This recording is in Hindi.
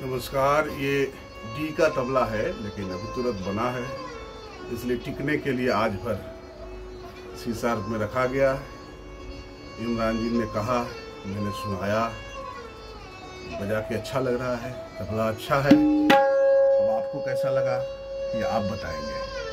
नमस्कार, ये डी का तबला है, लेकिन अभी तुरंत बना है, इसलिए टिकने के लिए आज भर सीसार में रखा गया इमरान जी ने कहा, मैंने सुनाया, बजा के अच्छा लग रहा है, तबला अच्छा है। अब आपको कैसा लगा, ये आप बताएँगे।